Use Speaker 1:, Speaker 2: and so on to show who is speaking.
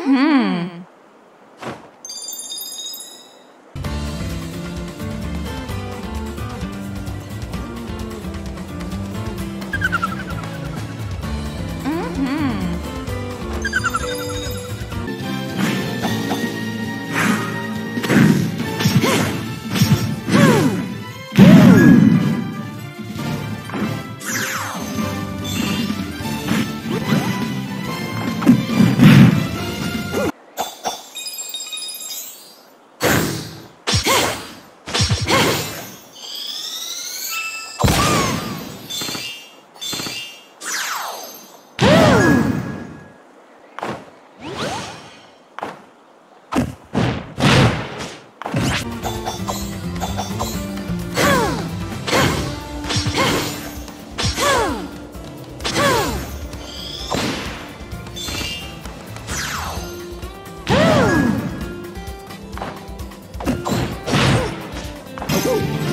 Speaker 1: Mm-hmm.
Speaker 2: Woo!